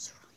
comes from.